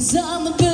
Cause I'm a